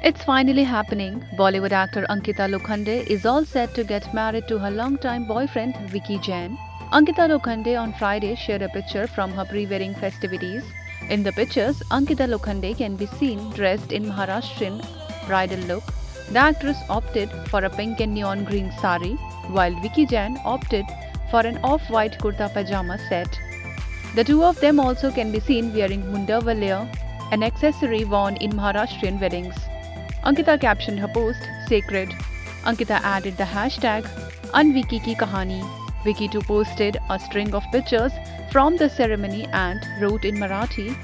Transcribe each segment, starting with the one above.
It's finally happening. Bollywood actor Ankita Lokhande is all set to get married to her longtime boyfriend Vicky Jain. Ankita Lokhande on Friday shared a picture from her pre-wedding festivities. In the pictures, Ankita Lokhande can be seen dressed in Maharashtrian bridal look. The actress opted for a pink and neon green sari, while Vicky Jain opted for an off-white kurta pajama set. The two of them also can be seen wearing munda an accessory worn in Maharashtrian weddings. Ankita captioned her post Sacred. Ankita added the hashtag Unwiki Ki Kahani. Vicky too posted a string of pictures from the ceremony and wrote in Marathi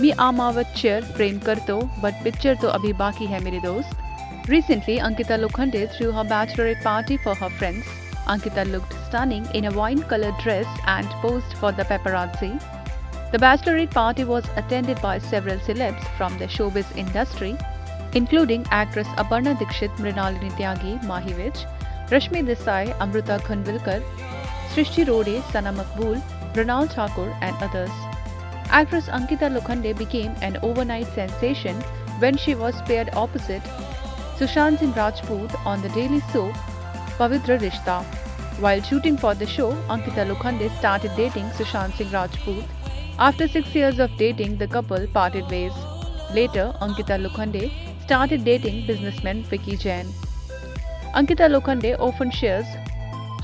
मी आमावत चेयर प्रेम करतो but picture तो अभी बाकी है मेरे दोस्त Recently, Ankita Lokhande threw her bachelorette party for her friends. Ankita looked stunning in a wine-colored dress and posed for the paparazzi. The bachelorette party was attended by several celebs from the showbiz industry, including actress Aparna Dikshit, Mrinalini Tyagi, Mahi Vij, Rashmi Desai, Amruta Khanvilkar, Srishti Rode, Sana Makbul, Mrunal Thakur and others. Actress Ankita Lokhande became an overnight sensation when she was paired opposite Sushant Singh Rajput on the daily soap Pavitra Rishta. While shooting for the show, Ankita Lokhande started dating Sushant Singh Rajput. After six years of dating, the couple parted ways. Later, Ankita Lokhande started dating businessman Vicky Jain. Ankita Lokhande often shares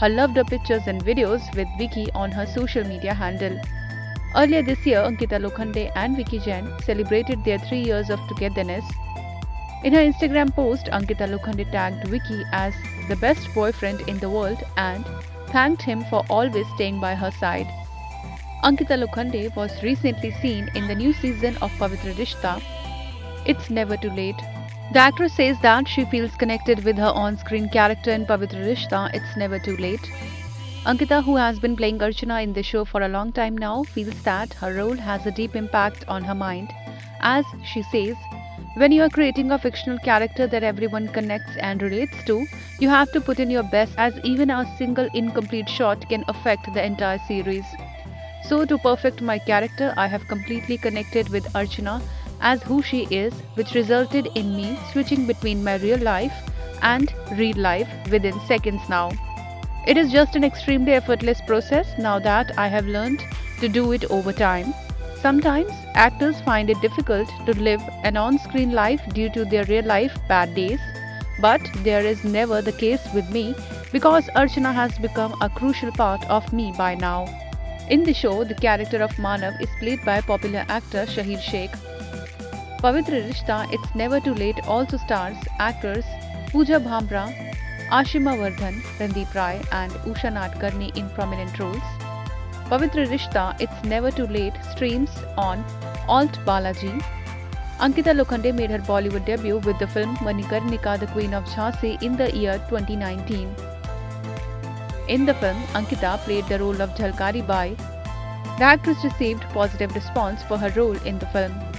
her loved pictures and videos with Vicky on her social media handle. Earlier this year, Ankita Lokhande and Vicky Jain celebrated their three years of togetherness. In her Instagram post, Ankita Lokhande tagged Vicky as the best boyfriend in the world and thanked him for always staying by her side. Ankita Lokhande was recently seen in the new season of Pavitra Rishta. It's never too late. The actress says that she feels connected with her on-screen character in Pavitra Rishta. It's never too late. Ankita, who has been playing Archana in the show for a long time now, feels that her role has a deep impact on her mind. As she says, when you are creating a fictional character that everyone connects and relates to, you have to put in your best as even a single incomplete shot can affect the entire series. So, to perfect my character, I have completely connected with Archana as who she is, which resulted in me switching between my real life and real life within seconds now. It is just an extremely effortless process now that I have learned to do it over time. Sometimes actors find it difficult to live an on screen life due to their real life bad days, but there is never the case with me because Archana has become a crucial part of me by now. In the show, the character of Manav is played by popular actor Shahir Sheikh. Pavitra Rishta It's Never Too Late also stars actors Pooja Bhamra, Ashima Vardhan, Randeep Rai, and Usha Nadkarni in prominent roles. Pavitra Rishta It's Never Too Late streams on Alt Balaji. Ankita Lokhande made her Bollywood debut with the film Manikarnika The Queen of Jhansi in the year 2019. In the film, Ankita played the role of Jhalkari Bai. The actress received positive response for her role in the film.